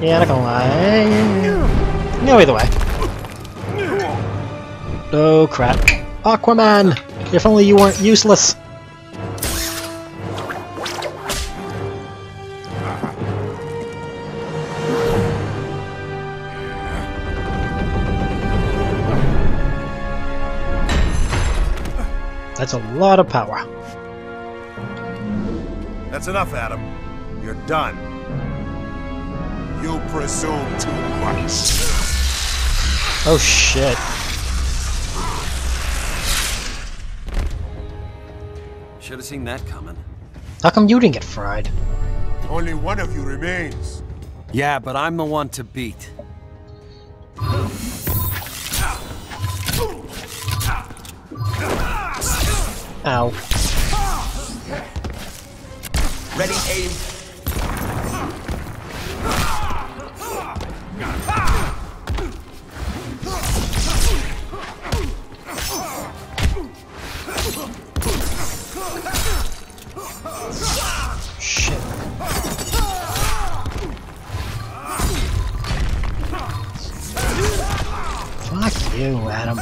Yeah, not gonna lie. No, either way. Oh crap. Aquaman! If only you weren't useless! That's a lot of power. That's enough, Adam. You're done. You presume too much. Oh shit. Should have seen that coming. How come you didn't get fried? Only one of you remains. Yeah, but I'm the one to beat. Ow. Ready, aim. You, Adam.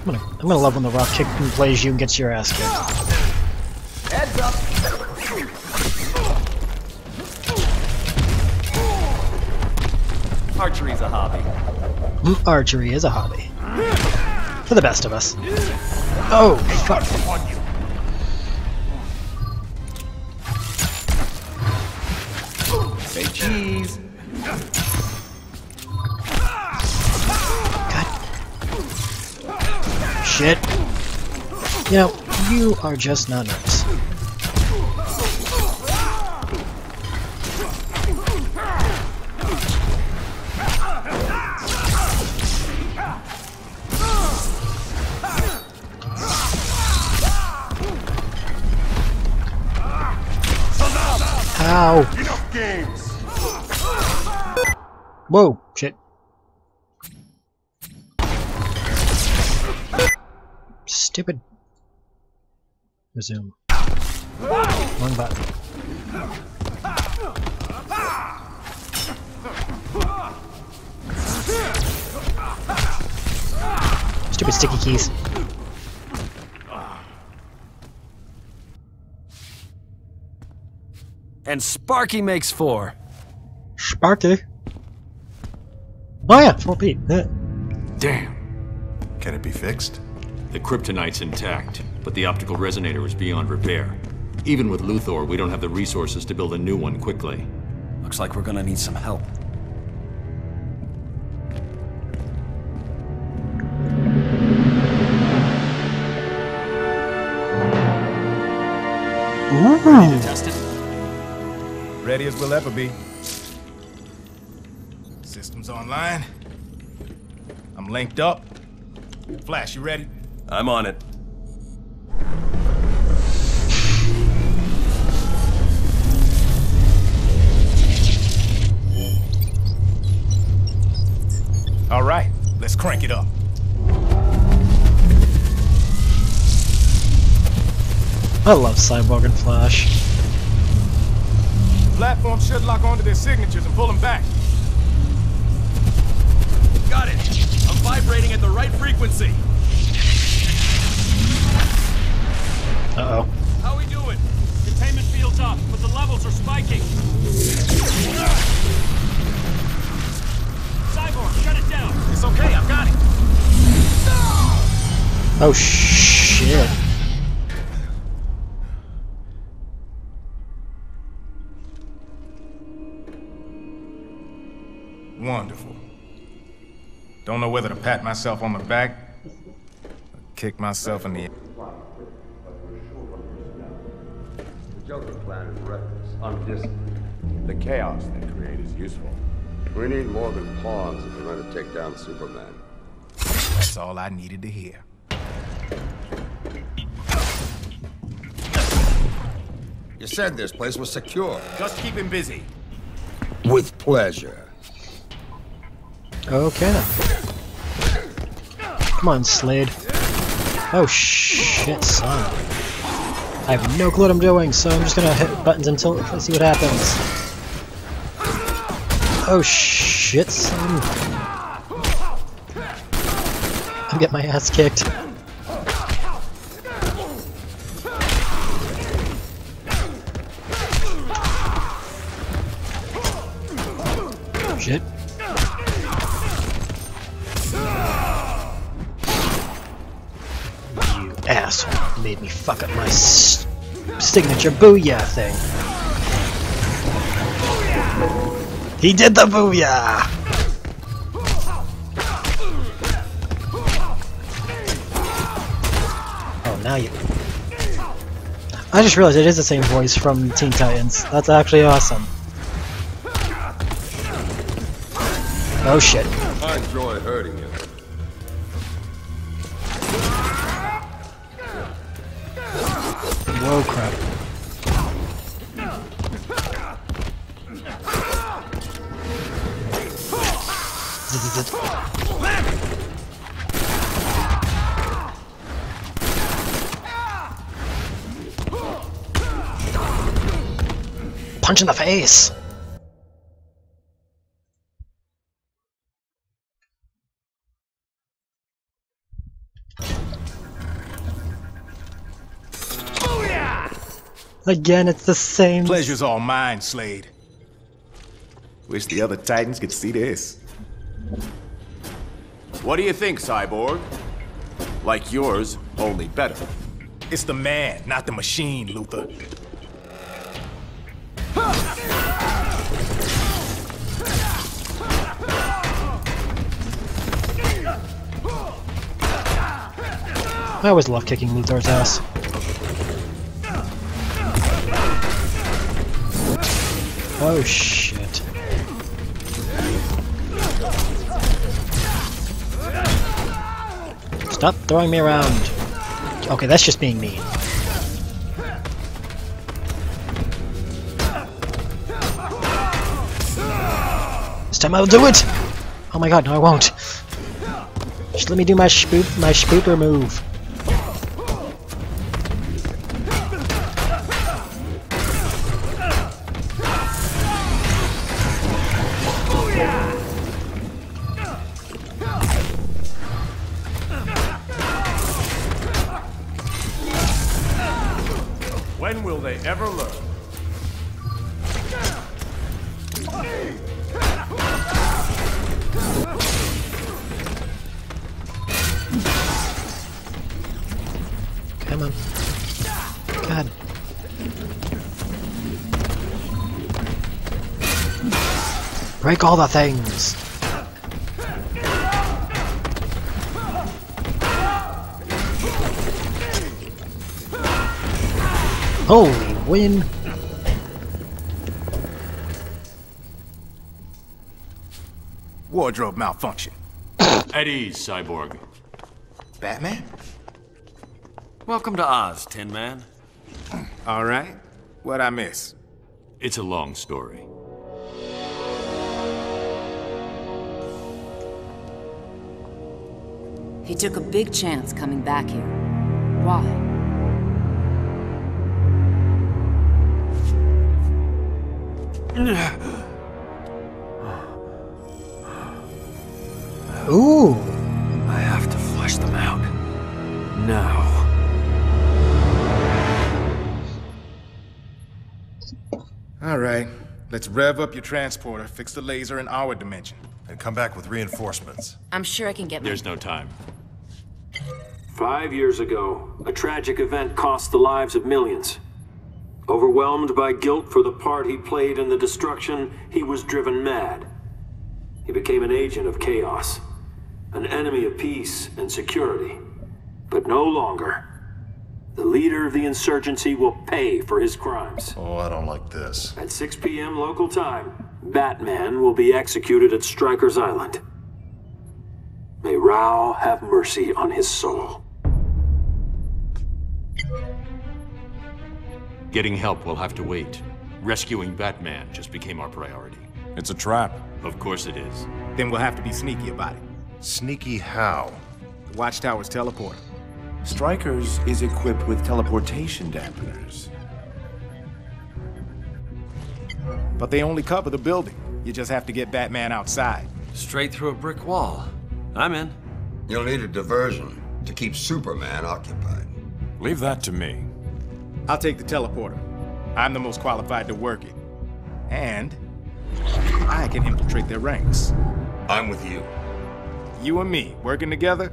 I'm gonna, I'm gonna love when the rock kick plays you and gets your ass kicked. Heads up. Archery's a hobby. Mm, Archery is a hobby. For the best of us. Oh, fuck. Shit. You know, you are just not nice. Ow! Enough games. Whoa! Shit. Stupid. Resume. Wrong button. Stupid sticky keys. And Sparky makes four. Sparky. Oh yeah, 4 Pete. Yeah. Damn. Can it be fixed? The kryptonite's intact, but the optical resonator is beyond repair. Even with Luthor, we don't have the resources to build a new one quickly. Looks like we're gonna need some help. Ready to test it? Ready as we'll ever be. Systems online. I'm linked up. Flash, you ready? I'm on it. All right, let's crank it up. I love Cyborg and Flash. Platform should lock onto their signatures and pull them back. Got it. I'm vibrating at the right frequency. Uh oh. How we doing? Containment field's up, but the levels are spiking. Cyborg, shut it down. It's okay, I've got it. Oh shit. Wonderful. Don't know whether to pat myself on the back or kick myself in the reckless, undisciplined. The chaos they create is useful. We need more than pawns if we're going to take down Superman. That's all I needed to hear. You said this place was secure. Just keep him busy. With pleasure. Okay then. Come on, Slade. Oh shit, son. I have no clue what I'm doing, so I'm just gonna hit buttons until let's see what happens. Oh shit, son. I'm getting my ass kicked. Signature booyah thing. He did the booyah! Oh, now you... I just realized it is the same voice from Teen Titans. That's actually awesome. Oh shit. I enjoy hurting you. Whoa, crap. Punch in the face! Again, it's the same. Pleasure's all mine, Slade. Wish the other Titans could see this. What do you think, Cyborg? Like yours, only better. It's the man, not the machine, Luthor. I always love kicking Luthor's ass. Oh shit. Stop throwing me around. Okay, that's just being mean. This time I'll do it! Oh my god, no I won't. Just let me do my spoop my spooper move. Come on. God. Break all the things. Holy win. Wardrobe malfunction. At ease, Cyborg. Batman? Welcome to Oz, Tin Man. Hmm. All right. What'd I miss? It's a long story. He took a big chance coming back here. Why? Ooh. I have to flush them out. Now. All right. Let's rev up your transporter, fix the laser in our dimension. And come back with reinforcements. I'm sure I can get my... There's no time. Five years ago, a tragic event cost the lives of millions. Overwhelmed by guilt for the part he played in the destruction, he was driven mad. He became an agent of chaos, an enemy of peace and security. But no longer. The leader of the insurgency will pay for his crimes. Oh, I don't like this. At 6 p.m. local time, Batman will be executed at Stryker's Island. May Rao have mercy on his soul. Getting help will have to wait. Rescuing Batman just became our priority. It's a trap. Of course it is. Then we'll have to be sneaky about it. Sneaky how? The Watchtower's teleport. Stryker's is equipped with teleportation dampeners. But they only cover the building. You just have to get Batman outside. Straight through a brick wall. I'm in. You'll need a diversion to keep Superman occupied. Leave that to me. I'll take the teleporter. I'm the most qualified to work it. And I can infiltrate their ranks. I'm with you. You and me working together?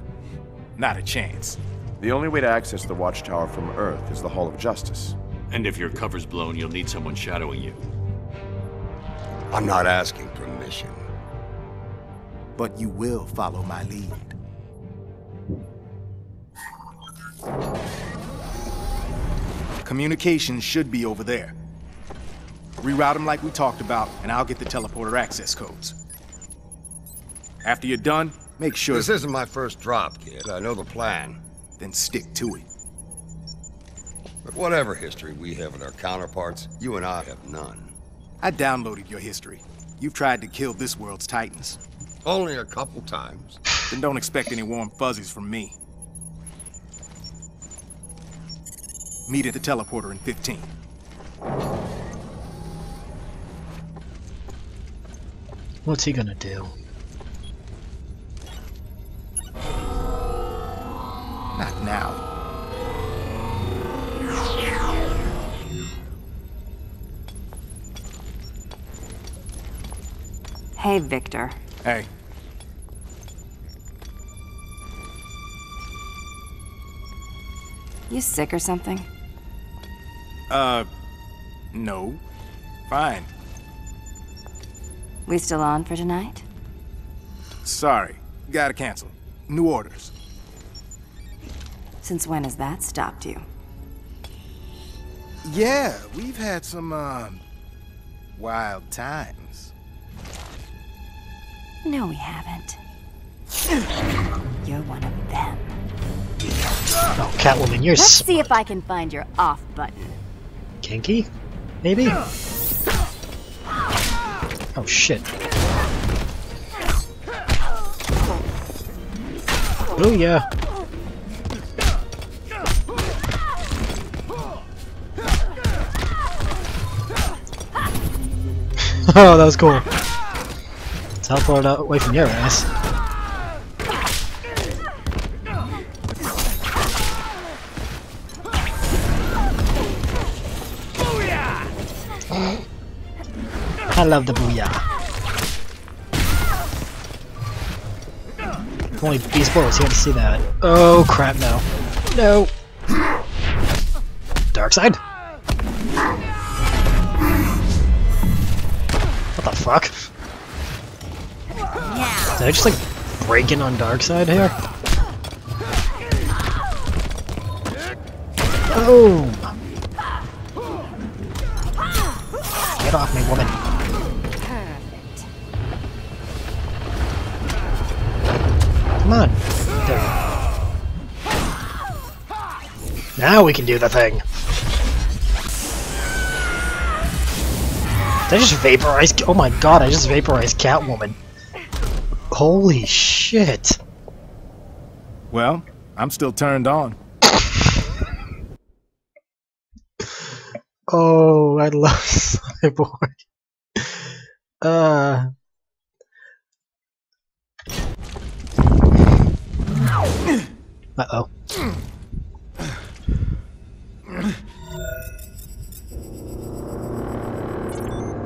Not a chance. The only way to access the Watchtower from Earth is the Hall of Justice. And if your cover's blown, you'll need someone shadowing you. I'm not asking permission. But you will follow my lead. Communications should be over there. Reroute them like we talked about, and I'll get the teleporter access codes. After you're done, make sure... This isn't my first drop, kid. I know the plan. Then stick to it. But whatever history we have with our counterparts, you and I have none. I downloaded your history. You've tried to kill this world's titans. Only a couple times. Then don't expect any warm fuzzies from me. Meet at the teleporter in 15. What's he gonna do? Not now. Hey, Victor. Hey, You sick or something? uh, no. Fine. We still on for tonight? Sorry. Gotta cancel. New orders. Since when has that stopped you? Yeah, we've had some, um, wild times. No, we haven't. You're one of them. Oh, Catwoman, you're Let's s see if I can find your off button. kinky? Maybe? Oh shit. Oh oh, that was cool. Teleport away from your ass. I love the booyah. If only Beast Boy was here to see that. Oh crap, no. No! Darkseid? The fuck? Did I just like break in on Darkseid here? Boom! Get off me, woman. Perfect. Come on. There. Now we can do the thing. Did I just vaporize? Oh my god, I just vaporized Catwoman. Holy shit. Well, I'm still turned on. Oh, I love Cyborg. Uh. Uh oh.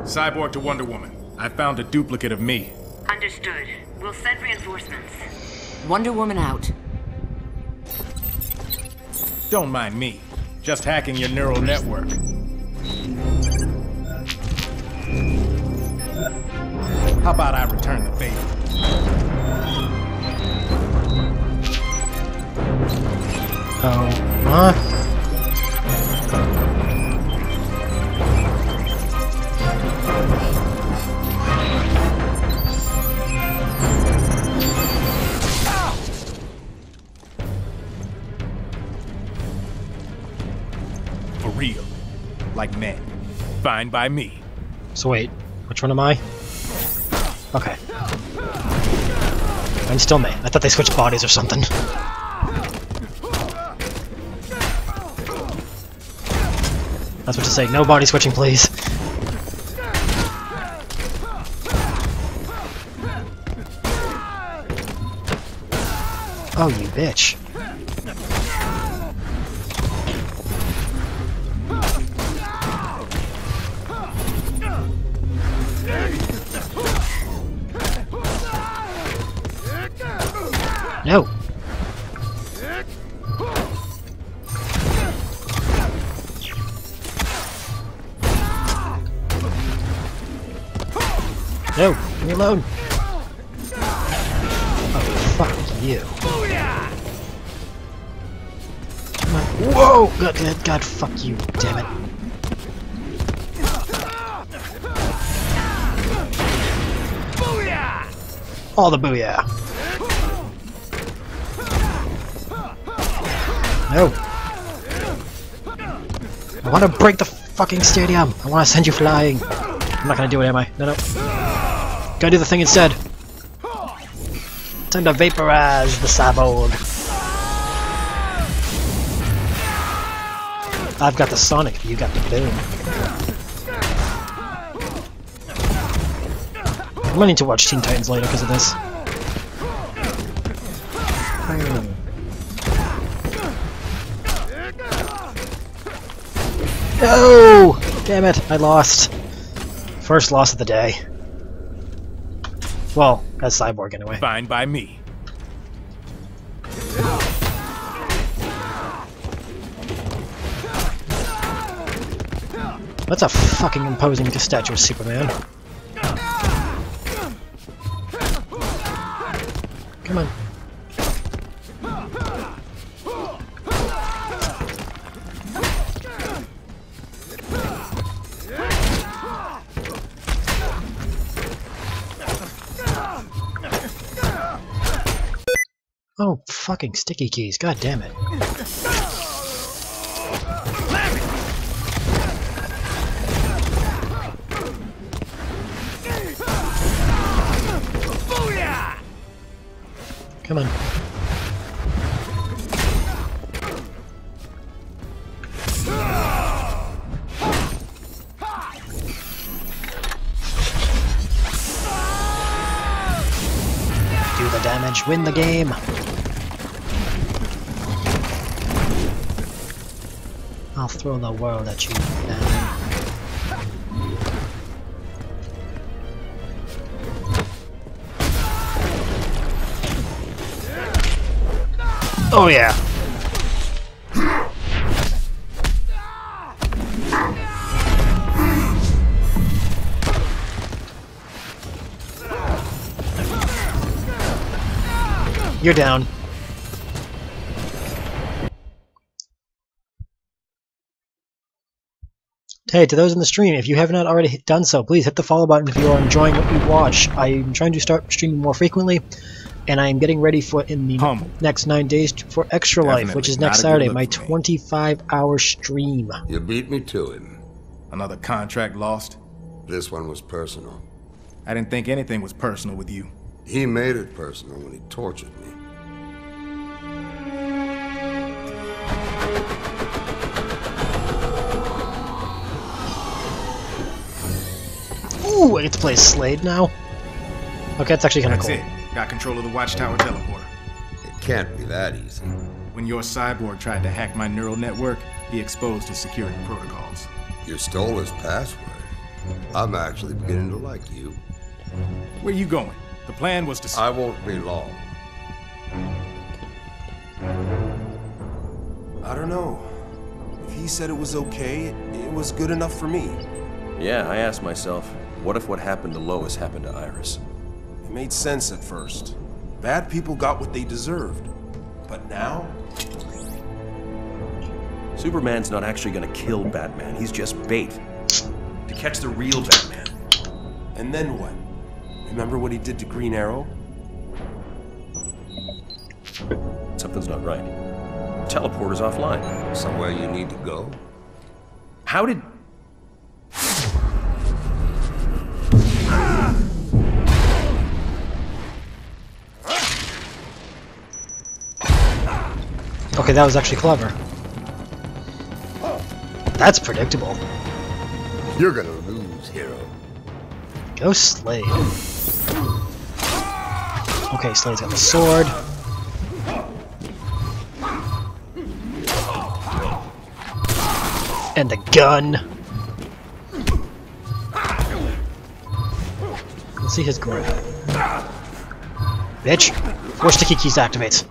Cyborg to Wonder Woman. I found a duplicate of me. Understood. We'll send reinforcements. Wonder Woman out. Don't mind me. Just hacking your neural network. How about I return the favor? Oh, huh? like men. Fine by me. So wait, which one am I? Okay. I'm still me. I thought they switched bodies or something. That's what to say. No body switching, please. Oh, you bitch. Oh, fuck you. On. Whoa! God, God, God, fuck you, damn it. All the booyah! No! I want to break the fucking stadium! I want to send you flying! I'm not gonna do it, am I? No, no. Gotta do the thing instead! Time to vaporize the cyborg! I've got the Sonic, you got the Boom. I'm gonna need to watch Teen Titans later because of this. No! Damn it, I lost. First loss of the day. Well, as Cyborg anyway. Fine by me. That's a fucking imposing statue of Superman. Come on. Oh, fucking sticky keys, god damn it. Come on. Do the damage, win the game! Throw the world at you, man. Oh yeah. You're down. Hey, to those in the stream, if you have not already done so, please hit the follow button if you are enjoying what you watch. I'm trying to start streaming more frequently, and I'm getting ready for in the Humble. next nine days for Extra Life, which is next Saturday, my 25-hour stream. You beat me to it. Another contract lost? This one was personal. I didn't think anything was personal with you. He made it personal when he tortured me. Ooh, I get to play as Slade now. Okay, that's actually kind of That's cool. it. Got control of the Watchtower teleporter. It can't be that easy. When your cyborg tried to hack my neural network, he exposed his security protocols. You stole his password. I'm actually beginning to like you. Where are you going? The plan was to. I won't be long. I don't know. If he said it was okay, it was good enough for me. Yeah, I asked myself, what if what happened to Lois happened to Iris? It made sense at first. Bad people got what they deserved. But now? Superman's not actually gonna kill Batman, he's just bait. To catch the real Batman. And then what? Remember what he did to Green Arrow? Something's not right. Teleporter's offline. Somewhere you need to go? How did... Okay, that was actually clever. That's predictable. You're gonna lose, hero. Go Slade. Okay, Slade's got the sword. And the gun. Let's see his grab. Bitch! Four sticky keys activates.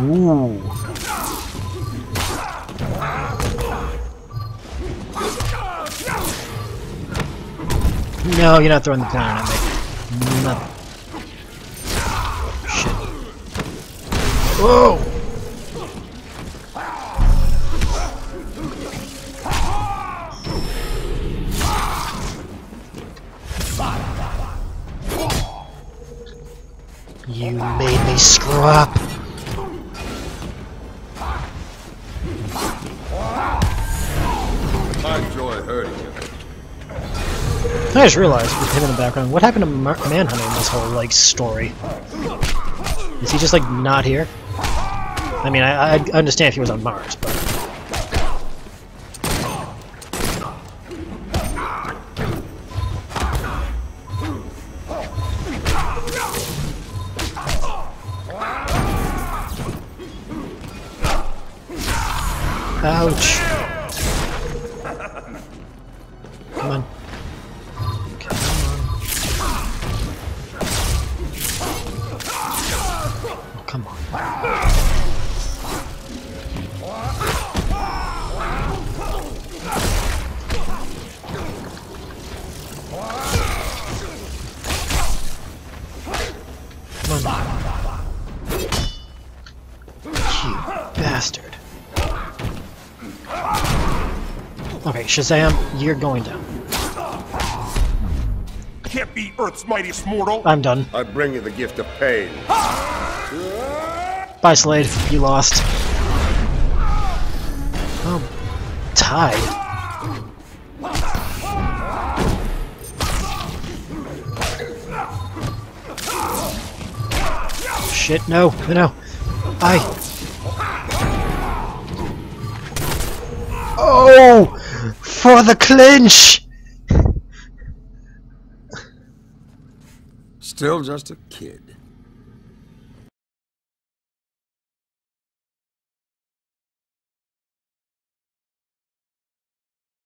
Ooh. No, you're not throwing the cannon at me. Shit. Whoa! You made me screw up. I just realized, with him in the background, what happened to Mar Manhunter in this whole, like, story? Is he just, like, not here? I mean, I, I understand if he was on Mars, but... Ouch. Shazam, you're going down. Can't be Earth's mightiest mortal. I'm done. I bring you the gift of pain. Bye, Slade. You lost. Oh, tied. Shit, no, no, no. I. Oh! For the clinch! Still just a kid.